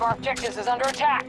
of our objectives is under attack.